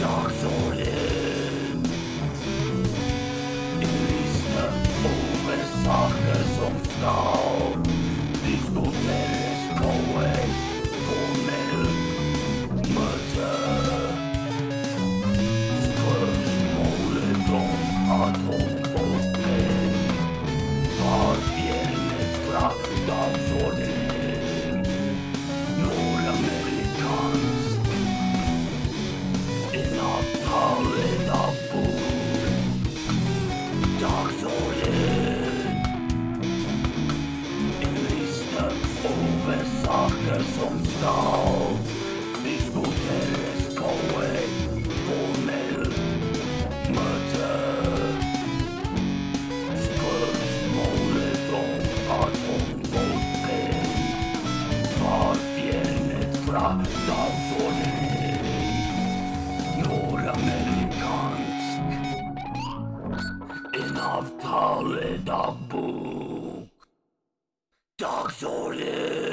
Dagsorden. En liste over saker som over saker som skal diskuteres på et formelt møte. Spørsmålet om atomvåpen var fjernet fra dagsordenen. Nordamerikansk. En avtale dagbok. Dagsorden.